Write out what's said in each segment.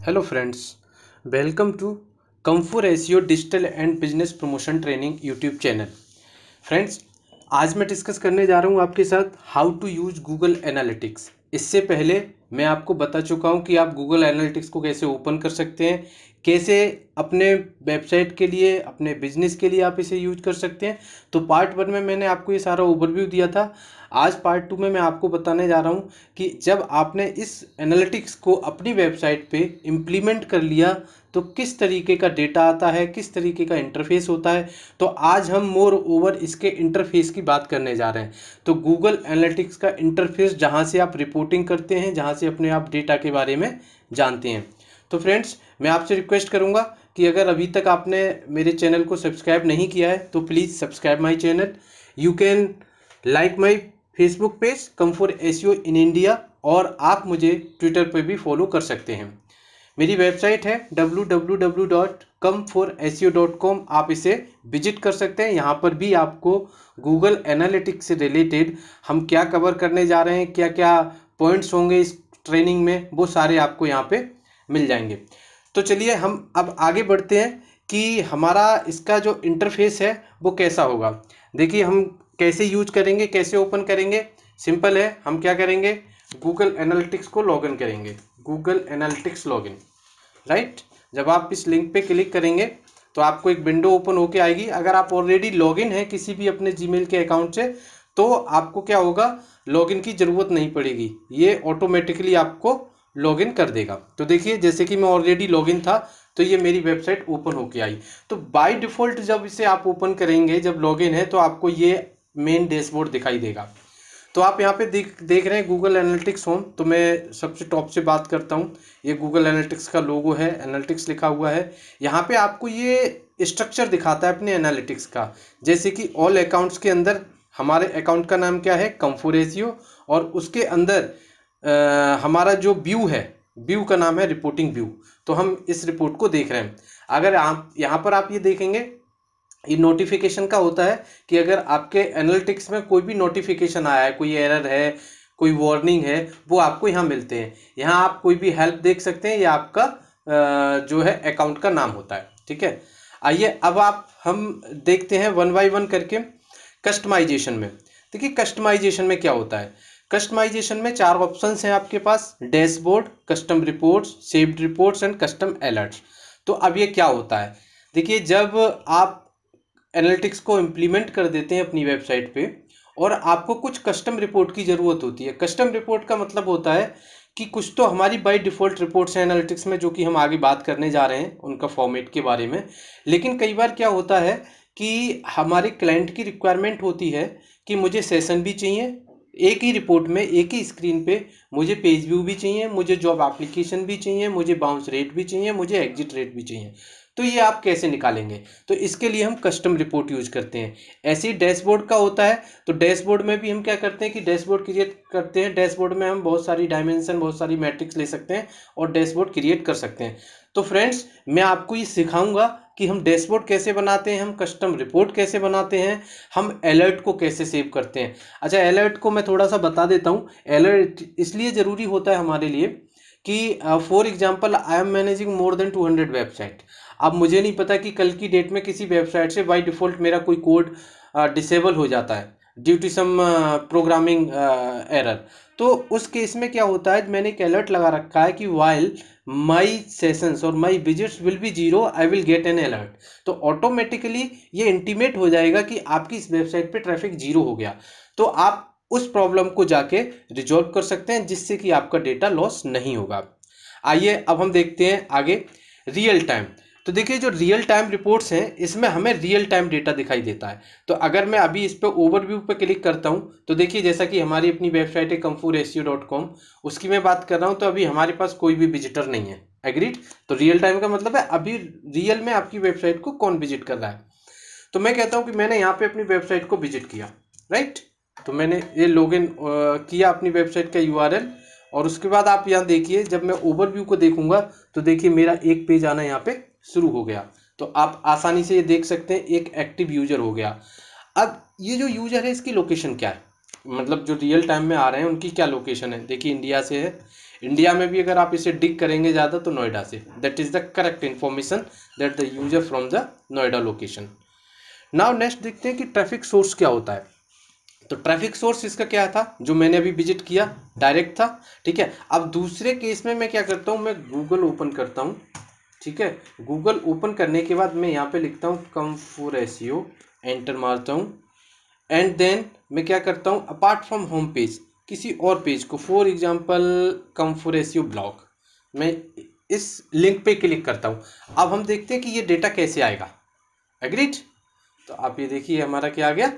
Hello friends welcome to come for SEO digital and business promotion training YouTube channel friends आज मैं discuss करने जा रहा हूँ आपके साथ how to use Google analytics इससे पहले मैं आपको बता चुका हूँ कि आप गूगल एनालिटिक्स को कैसे ओपन कर सकते हैं कैसे अपने वेबसाइट के लिए, अपने बिज़नेस के लिए आप इसे यूज़ कर सकते हैं। तो पार्ट वन में मैंने आपको ये सारा ओवरव्यू दिया था। आज पार्ट टू में मैं आपको बताने जा रहा हूँ कि जब आपने इस एनालिटिक्स को अपनी वेबसाइट पे इम्प्लीमेंट कर लिया तो किस तरीके का डेटा आता है, किस तरीके का इंटरफेस होता है तो आज हम मोर ओवर इसके इंटरफेस की बात करने जा रहे हैं। तो गूगल एनालिटिक्स का इंटरफेस जहाँ से आप रिपोर्टिंग करते हैं, जहाँ से अपने आप डेटा के बारे में जानते हैं। तो फ्रेंड्स मैं आपसे रिक्वेस्ट करूँगा कि अगर अभी तक आपने मेरे चैनल को सब्सक्राइब नहीं किया है तो please subscribe my channel you can like my Facebook page come for S in India और आप मुझे ट्विटर पर भी फॉलो कर सकते हैं। मेरी वेबसाइट है कॉम आप इसे विज़िट कर सकते हैं। यहाँ पर भी आपको गूगल एनालिटिक्स से रिलेटेड हम क्या कवर करने जा रहे हैं क्या क्या पॉइंट्स होंगे इस ट्रेनिंग में, वो सारे आपको यहाँ पे मिल जाएँगे। तो चलिए हम अब आगे बढ़ते हैं कि हमारा इसका जो इंटरफेस है, वो कैसा होगा। देखिए हम कैसे यूज़ करेंगे, कैसे ओपन करेंगे। सिंपल है, हम क्या करेंगे? गूगल एनालिटिक्स को लॉगिन करेंगे। गूगल एनालिटिक्स लॉगिन राइट जब आप इस लिंक पे क्लिक करेंगे तो आपको एक विंडो ओपन होके आएगी। अगर आप ऑलरेडी लॉगिन है किसी भी अपने जीमेल के अकाउंट से तो आपको क्या होगा? लॉगिन की ज़रूरत नहीं पड़ेगी। ये ऑटोमेटिकली आपको लॉगिन कर देगा। तो देखिए, जैसे कि मैं ऑलरेडी लॉगिन था तो ये मेरी वेबसाइट ओपन होके आई। तो बाय डिफ़ॉल्ट जब इसे आप ओपन करेंगे, जब लॉगिन है तो आपको ये मेन डैशबोर्ड दिखाई देगा। तो आप यहाँ पे देख देख रहे हैं गूगल एनालिटिक्स होम तो मैं सबसे टॉप से बात करता हूँ। ये गूगल एनालिटिक्स का लोगो है एनालिटिक्स लिखा हुआ है। यहाँ पे आपको ये स्ट्रक्चर दिखाता है अपने एनालिटिक्स का। जैसे कि ऑल अकाउंट्स के अंदर, हमारे अकाउंट का नाम क्या है? कम्फोरेसियो और उसके अंदर आ, हमारा जो व्यू है व्यू का नाम है रिपोर्टिंग व्यू तो हम इस रिपोर्ट को देख रहे हैं। अगर आप यहाँ पर आप ये देखेंगे ये नोटिफिकेशन का होता है कि अगर आपके एनालिटिक्स में कोई भी नोटिफिकेशन आया है कोई एरर है कोई वार्निंग है वो आपको यहाँ मिलते हैं। यहाँ आप कोई भी हेल्प देख सकते हैं ये आपका जो है अकाउंट का नाम होता है। ठीक है? आइए अब आप हम देखते हैं वन बाई वन करके कस्टमाइजेशन में। देखिए कस्टमाइजेशन में क्या होता है? कस्टमाइजेशन में चार ऑप्शन हैं आपके पास, dashboard, custom reports, saved reports and custom alerts. तो अब ये क्या होता है? देखिए, जब आप एनालिटिक्स को इम्प्लीमेंट कर देते हैं अपनी वेबसाइट पे और आपको कुछ कस्टम रिपोर्ट की ज़रूरत होती है। कस्टम रिपोर्ट का मतलब होता है कि कुछ तो हमारी बाई डिफ़ॉल्ट रिपोर्ट्स हैं एनालिटिक्स में, जो कि हम आगे बात करने जा रहे हैं उनका फॉर्मेट के बारे में। लेकिन कई बार क्या होता है कि हमारे क्लाइंट की रिक्वायरमेंट होती है कि मुझे सेशन भी चाहिए एक ही रिपोर्ट में, एक ही स्क्रीन पे मुझे पेज व्यू भी चाहिए, मुझे जॉब एप्लीकेशन भी चाहिए, मुझे बाउंस रेट भी चाहिए, मुझे एग्जिट रेट भी चाहिए। तो ये आप कैसे निकालेंगे? तो इसके लिए हम कस्टम रिपोर्ट यूज़ करते हैं। ऐसे ही डैशबोर्ड का होता है तो डैशबोर्ड में भी हम क्या करते हैं कि डैशबोर्ड क्रिएट करते हैं। डैशबोर्ड में हम बहुत सारी डायमेंशन बहुत सारी मैट्रिक्स ले सकते हैं और डैशबोर्ड क्रिएट कर सकते हैं। तो फ्रेंड्स मैं आपको ये सिखाऊँगा कि हम डैशबोर्ड कैसे बनाते हैं, हम कस्टम रिपोर्ट कैसे बनाते हैं, हम अलर्ट को कैसे सेव करते हैं। अच्छा अलर्ट को मैं थोड़ा सा बता देता हूँ। अलर्ट इसलिए ज़रूरी होता है हमारे लिए कि for example I am managing more than two hundred website अब मुझे नहीं पता कि कल की डेट में किसी वेबसाइट से बाई डिफ़ॉल्ट मेरा कोई कोड डिसेबल हो जाता है। Due to some programming error तो उस केस में क्या होता है, मैंने एक अलर्ट लगा रखा है कि वाइल माई सेशंस और my visits will be zero I will get an alert तो ऑटोमेटिकली ये इंटीमेट हो जाएगा कि आपकी इस वेबसाइट पे ट्रैफ़िक ज़ीरो हो गया। तो आप उस प्रॉब्लम को जाके रिजॉल्व कर सकते हैं, जिससे कि आपका डेटा लॉस नहीं होगा। आइए, अब हम देखते हैं आगे रियल टाइम तो देखिए, जो रियल टाइम रिपोर्ट्स हैं, इसमें हमें रियल टाइम डेटा दिखाई देता है। तो अगर मैं अभी इस पर ओवरव्यू पर क्लिक करता हूँ तो देखिए, जैसा कि हमारी अपनी वेबसाइट है कम्फूर एस डॉट कॉम उसकी मैं बात कर रहा हूँ तो अभी हमारे पास कोई भी विजिटर नहीं है। एग्रीड तो रियल टाइम का मतलब है, अभी रियल में आपकी वेबसाइट को कौन विज़िट कर रहा है? तो मैं कहता हूँ कि मैंने यहाँ पे अपनी वेबसाइट को विज़िट किया राइट तो मैंने ये लॉगिन किया अपनी वेबसाइट का यूआरएल और उसके बाद आप यहाँ देखिए, जब मैं ओवरव्यू को देखूँगा तो देखिए, मेरा एक पेज आना यहाँ पे शुरू हो गया। तो आप आसानी से ये देख सकते हैं, एक एक्टिव यूज़र हो गया। अब ये जो यूज़र है, इसकी लोकेशन क्या है? मतलब जो रियल टाइम में आ रहे हैं, उनकी क्या लोकेशन है? देखिए इंडिया से है। इंडिया में भी अगर आप इसे डिग करेंगे ज़्यादा तो नोएडा से। That is the correct information that the user from the Noida location now next देखते हैं कि ट्रैफ़िक सोर्स क्या होता है। तो ट्रैफ़िक सोर्स इसका क्या था? जो मैंने अभी विज़िट किया डायरेक्ट था, ठीक है? अब दूसरे केस में मैं क्या करता हूँ? मैं गूगल ओपन करता हूँ। ठीक है? गूगल ओपन करने के बाद मैं यहाँ पे लिखता हूँ कम फोर एसियो एंटर मारता हूँ। एंड देन मैं क्या करता हूँ अपार्ट फ्रॉम होम पेज किसी और पेज को फॉर एग्जांपल एसियो ब्लॉग मैं इस लिंक पे क्लिक करता हूँ। अब हम देखते हैं कि ये डेटा कैसे आएगा। एग्रीड तो आप ये देखिए हमारा क्या आ गया?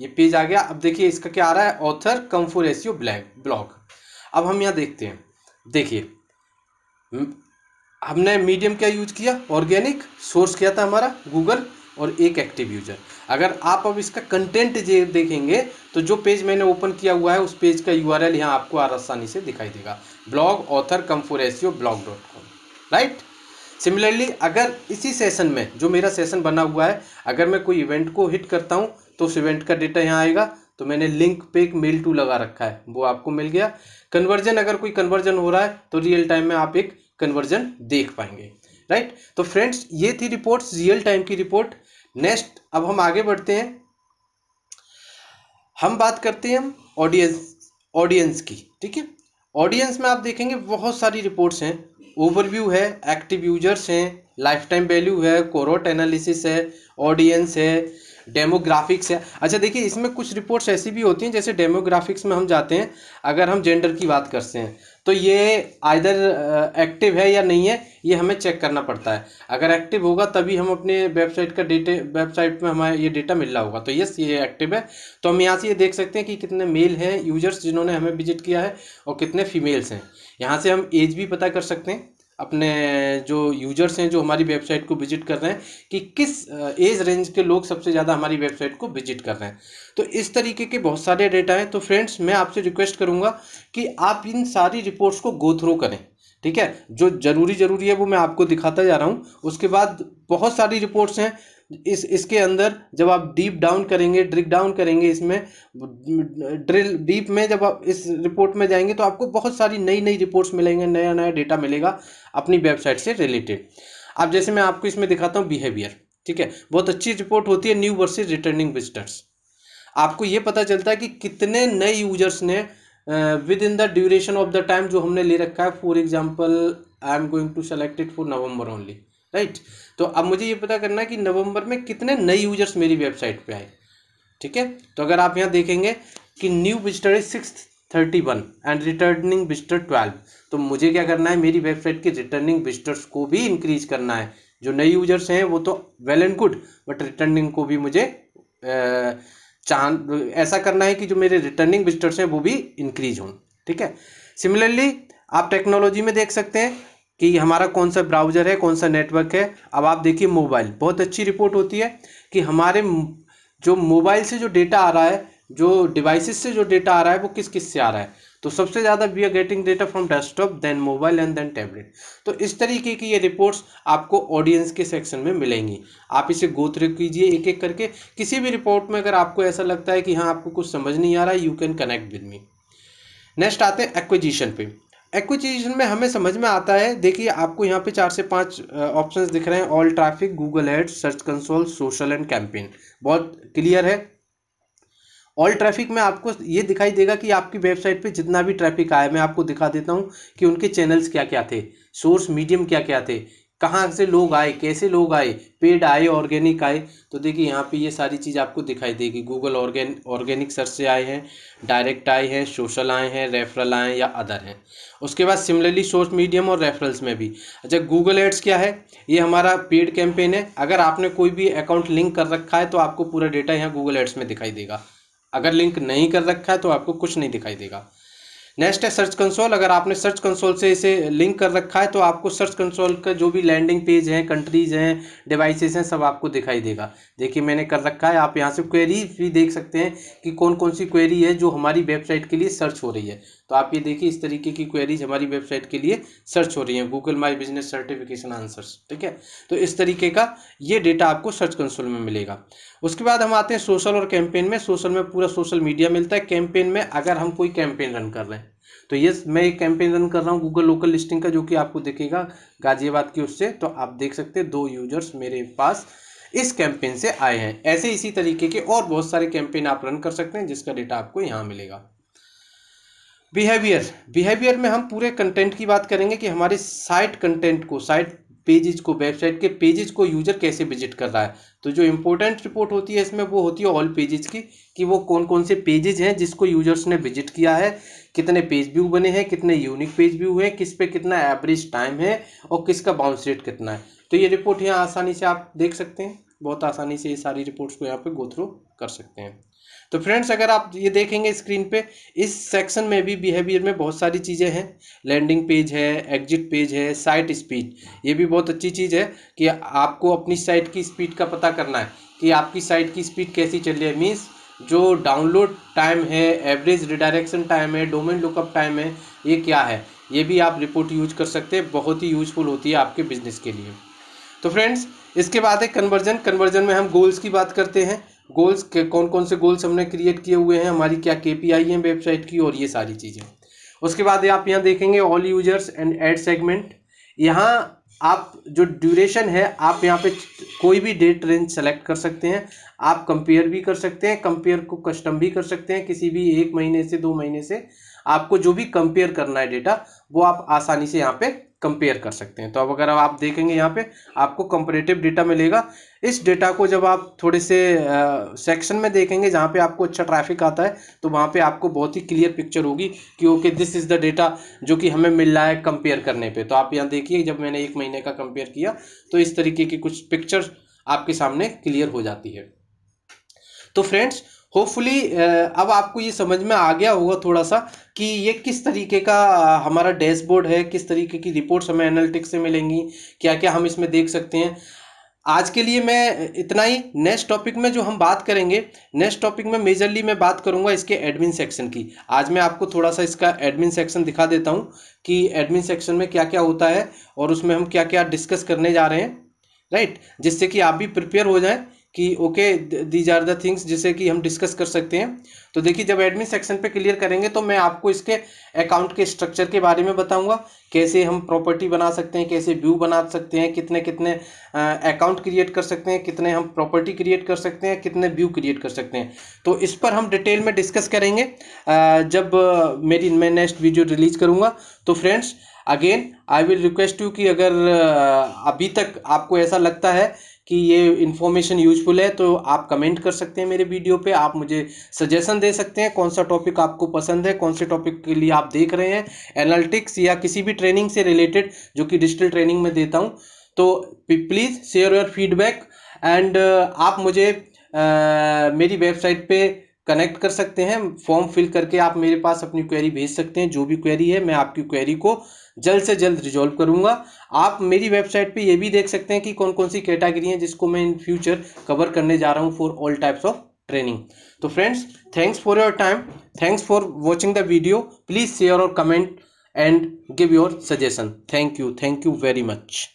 ये पेज आ गया। अब देखिए, इसका क्या आ रहा है? Author come for SEO black blog अब हम यहाँ देखते हैं। देखिए हमने मीडियम क्या यूज़ किया? ऑर्गेनिक। सोर्स किया था हमारा? गूगल और एक एक्टिव यूज़र। अगर आप अब इसका कंटेंट देखेंगे तो जो पेज मैंने ओपन किया हुआ है, उस पेज का यू आर एल यहाँ आपको आसानी से दिखाई देगा। Blog author come for blog dot com. Right? Similarly, अगर इसी सेशन में, जो मेरा सेशन बना हुआ है, अगर मैं कोई इवेंट को हिट करता हूँ तो उस इवेंट का डेटा यहाँ आएगा। तो मैंने लिंक पे एक मेल टू लगा रखा है, वो आपको मिल गया। कन्वर्जन, अगर कोई कन्वर्जन हो रहा है तो रियल टाइम में आप एक कन्वर्जन देख पाएँगे राइट तो फ्रेंड्स ये थी रिपोर्ट रियल टाइम की रिपोर्ट नेक्स्ट अब हम आगे बढ़ते हैं। हम बात करते हैं ऑडियंस ऑडियंस की, ठीक है? ऑडियंस में आप देखेंगे बहुत सारी रिपोर्ट्स हैं। ओवरव्यू है एक्टिव यूज़र्स हैं लाइफ टाइम वैल्यू है कोरोट एनालिसिस है ऑडियंस है डेमोग्राफिक्स है। अच्छा देखिए, इसमें कुछ रिपोर्ट्स ऐसी भी होती हैं जैसे डेमोग्राफिक्स में हम जाते हैं। अगर हम जेंडर की बात करते हैं तो ये आइधर एक्टिव है या नहीं है, ये हमें चेक करना पड़ता है। अगर एक्टिव होगा, तभी हम अपने वेबसाइट का डेटे वेबसाइट में हमारे ये डेटा मिल रहा होगा। तो यस ये एक्टिव है। तो हम यहाँ से ये देख सकते हैं कि कितने मेल हैं यूज़र्स जिन्होंने हमें विज़िट किया है और कितने फीमेल्स हैं। यहाँ से हम एज भी पता कर सकते हैं। अपने जो यूज़र्स हैं, जो हमारी वेबसाइट को विज़िट कर रहे हैं, कि किस एज रेंज के लोग सबसे ज़्यादा हमारी वेबसाइट को विज़िट कर रहे हैं। तो इस तरीके के बहुत सारे डेटा हैं। तो फ्रेंड्स मैं आपसे रिक्वेस्ट करूँगा कि आप इन सारी रिपोर्ट्स को गो थ्रू करें, ठीक है? जो ज़रूरी ज़रूरी है, वो मैं आपको दिखाता जा रहा हूँ। उसके बाद बहुत सारी रिपोर्ट्स हैं। इस, इसके अंदर जब आप डीप डाउन करेंगे ड्रिक डाउन करेंगे इसमें ड्रिल डीप में जब आप इस रिपोर्ट में जाएँगे तो आपको बहुत सारी नई नई रिपोर्ट्स मिलेंगे नया नया डेटा मिलेगा अपनी वेबसाइट से रिलेटेड अब जैसे मैं आपको इसमें दिखाता हूँ बिहेवियर ठीक है? बहुत अच्छी रिपोर्ट होती है न्यू वर्सेज रिटर्निंग विजिटर्स आपको ये पता चलता है कि कितने नए यूज़र्स ने within the duration of the time जो हमने ले रखा है for example I am going to select it for November only right? तो अब मुझे ये पता करना है कि नवंबर में कितने नए यूज़र्स मेरी वेबसाइट पे आए। ठीक है? तो अगर आप यहाँ देखेंगे कि new visitor is six thirty one and returning visitor twelve तो मुझे क्या करना है? मेरी वेबसाइट के रिटर्निंग विजिटर्स को भी इंक्रीज करना है। जो नए यूज़र्स हैं, वो तो well and good but returning को भी मुझे चाँद ऐसा करना है कि जो मेरे रिटर्निंग विजिटर्स हैं, वो भी इंक्रीज हों। ठीक है? सिमिलरली आप टेक्नोलॉजी में देख सकते हैं कि हमारा कौन सा ब्राउज़र है, कौन सा नेटवर्क है। अब आप देखिए मोबाइल, बहुत अच्छी रिपोर्ट होती है कि हमारे जो मोबाइल से जो डेटा आ रहा है, जो डिवाइसेस से जो डेटा आ रहा है, वो किस किस से आ रहा है। तो सबसे ज़्यादा we are getting data from desktop then mobile and then tablet तो इस तरीके की ये रिपोर्ट्स आपको ऑडियंस के सेक्शन में मिलेंगी। आप इसे गोत्र कीजिए एक एक करके। किसी भी रिपोर्ट में अगर आपको ऐसा लगता है कि हाँ आपको कुछ समझ नहीं आ रहा है you can connect with me next आते हैं एक्विजिशन पे। एक्विजिशन में हमें समझ में आता है। देखिए, आपको यहाँ पे चार से पाँच ऑप्शंस दिख रहे हैं। All traffic Google ads search console social and campaign बहुत क्लियर है। ऑल ट्रैफ़िक में आपको ये दिखाई देगा कि आपकी वेबसाइट पे जितना भी ट्रैफ़िक आया, मैं आपको दिखा देता हूँ कि उनके चैनल्स क्या क्या थे। सोर्स मीडियम क्या क्या थे। कहाँ से लोग आए, कैसे लोग आए, पेड आए, ऑर्गेनिक आए तो देखिए यहाँ पे ये सारी चीज़ आपको दिखाई देगी। गूगल ऑर्गेन, ऑर्गेनिक सर्च से आए हैं, डायरेक्ट आए हैं, सोशल आए हैं, रेफरल आए हैं या अदर हैं। उसके बाद सिमिलरली सोर्स मीडियम और रेफरल्स में भी। अच्छा गूगल एड्स क्या है? ये हमारा पेड कैंपेन है। अगर आपने कोई भी अकाउंट लिंक कर रखा है तो आपको पूरा डेटा यहाँ गूगल एड्स में दिखाई देगा। अगर लिंक नहीं कर रखा है तो आपको कुछ नहीं दिखाई देगा। नेक्स्ट है सर्च कंसोल। अगर आपने सर्च कंसोल से इसे लिंक कर रखा है तो आपको सर्च कंसोल का जो भी लैंडिंग पेज हैं, कंट्रीज़ हैं, डिवाइसेस हैं, सब आपको दिखाई देगा। देखिए, मैंने कर रखा है। आप यहाँ से क्वेरी भी देख सकते हैं कि कौन कौन सी क्वेरी है जो हमारी वेबसाइट के लिए सर्च हो रही है। तो आप ये देखिए, इस तरीके की क्वेरीज हमारी वेबसाइट के लिए सर्च हो रही हैं। Google my business certification answers ठीक है? तो इस तरीके का ये डेटा आपको सर्च कंसोल में मिलेगा। उसके बाद हम आते हैं सोशल और कैंपेन में। सोशल में पूरा सोशल मीडिया मिलता है। कैंपेन में अगर हम कोई कैंपेन रन कर रहे हैं तो ये मैं एक कैंपेन रन कर रहा हूँ गूगल लोकल लिस्टिंग का, जो कि आपको देखेगा गाजियाबाद की उससे तो आप देख सकते हैं, दो यूज़र्स मेरे पास इस कैंपेन से आए हैं। ऐसे इसी तरीके के और बहुत सारे कैंपेन आप रन कर सकते हैं, जिसका डेटा आपको यहाँ मिलेगा। बिहेवियर बिहेवियर में हम पूरे कंटेंट की बात करेंगे कि हमारे साइट कंटेंट को साइट पेजेज को वेबसाइट के पेजेज को यूज़र कैसे विज़िट कर रहा है? तो जो इम्पोर्टेंट रिपोर्ट होती है, इसमें वो होती है ऑल पेजेज की, कि वो कौन कौन से पेजेज हैं जिसको यूज़र्स ने विज़िट किया है, कितने पेज व्यू बने हैं, कितने यूनिक पेज व्यू हैं, किस पे कितना एवरेज टाइम है, और किसका बाउंस रेट कितना है। तो ये रिपोर्ट यहाँ आसानी से आप देख सकते हैं। बहुत आसानी से ये सारी रिपोर्ट्स को यहाँ पे गो थ्रू कर सकते हैं। तो फ्रेंड्स अगर आप ये देखेंगे स्क्रीन पे, इस सेक्शन में भी बिहेवियर में बहुत सारी चीज़ें हैं। लैंडिंग पेज है एग्जिट पेज है साइट स्पीड ये भी बहुत अच्छी चीज़ है कि आपको अपनी साइट की स्पीड का पता करना है कि आपकी साइट की स्पीड कैसी चल रही है। मीन्स जो डाउनलोड टाइम है एवरेज रिडायरेक्शन टाइम है डोमेन लुकअप टाइम है, ये क्या है? ये भी आप रिपोर्ट यूज़ कर सकते हैं। बहुत ही यूजफुल होती है आपके बिज़नेस के लिए। तो फ्रेंड्स इसके बाद है कन्वर्जन कन्वर्जन में हम गोल्स की बात करते हैं। गोल्स के कौन कौन से गोल्स हमने क्रिएट किए हुए हैं, हमारी क्या के पी आई है वेबसाइट की और ये सारी चीज़ें। उसके बाद आप यहाँ देखेंगे all users and add segment यहाँ आप जो ड्यूरेशन है, आप यहाँ पे कोई भी डेट रेंज सेलेक्ट कर सकते हैं। आप कंपेयर भी कर सकते हैं कंपेयर को कस्टम भी कर सकते हैं, किसी भी एक महीने से, दो महीने से। आपको जो भी कंपेयर करना है डेटा वो आप आसानी से यहाँ पे कंपेयर कर सकते हैं। तो अब अगर आप देखेंगे यहाँ पे, आपको कंपेरेटिव डेटा मिलेगा। इस डेटा को जब आप थोड़े से सेक्शन में देखेंगे, जहाँ पे आपको अच्छा ट्रैफ़िक आता है तो वहाँ पे आपको बहुत ही क्लियर पिक्चर होगी कि okay this is the data जो कि हमें मिल रहा है कंपेयर करने पे। तो आप यहाँ देखिए, जब मैंने एक महीने का कंपेयर किया तो इस तरीके की कुछ पिक्चर आपके सामने क्लियर हो जाती है। तो फ्रेंड्स होपफुली अब आपको ये समझ में आ गया होगा थोड़ा सा कि ये किस तरीके का हमारा डैशबोर्ड है, किस तरीके की रिपोर्ट्स हमें एनालिटिक्स से मिलेंगी क्या क्या हम इसमें देख सकते हैं। आज के लिए मैं इतना ही। नेक्स्ट टॉपिक में जो हम बात करेंगे नेक्स्ट टॉपिक में मेजरली मैं बात करूँगा इसके एडमिन सेक्शन की। आज मैं आपको थोड़ा सा इसका एडमिन सेक्शन दिखा देता हूँ कि एडमिन सेक्शन में क्या क्या होता है और उसमें हम क्या क्या डिस्कस करने जा रहे हैं राइट जिससे कि आप भी प्रिपेयर हो जाएँ। कि okay these are the things जिसे कि हम डिस्कस कर सकते हैं। तो देखिए, जब एडमिन सेक्शन पे क्लियर करेंगे तो मैं आपको इसके अकाउंट के स्ट्रक्चर के बारे में बताऊँगा। कैसे हम प्रॉपर्टी बना सकते हैं, कैसे व्यू बना सकते हैं, कितने कितने अकाउंट क्रिएट कर सकते हैं, कितने हम प्रॉपर्टी क्रिएट कर सकते हैं, कितने व्यू क्रिएट कर सकते हैं। तो इस पर हम डिटेल में डिस्कस करेंगे। जब मेरी, मैं नेक्स्ट वीडियो रिलीज़ करूँगा। तो friends again I will request you कि अगर अभी तक आपको ऐसा लगता है कि ये इन्फॉर्मेशन यूजफुल है तो आप कमेंट कर सकते हैं मेरे वीडियो पे। आप मुझे सजेशन दे सकते हैं कौन सा टॉपिक आपको पसंद है कौन से टॉपिक के लिए आप देख रहे हैं एनालिटिक्स या किसी भी ट्रेनिंग से रिलेटेड जो कि डिजिटल ट्रेनिंग में देता हूँ। तो please share your feedback and आप मुझे आ, मेरी वेबसाइट पे कनेक्ट कर सकते हैं फॉर्म फिल करके आप मेरे पास अपनी क्वेरी भेज सकते हैं, जो भी क्वेरी है, मैं आपकी क्वेरी को जल्द से जल्द रिजॉल्व करूँगा। आप मेरी वेबसाइट पे ये भी देख सकते हैं कि कौन कौन सी कैटेगरी हैं जिसको मैं इन फ्यूचर कवर करने जा रहा हूँ for all types of training तो friends thanks for your time thanks for watching the video please share और comment and give your suggestion thank you thank you very much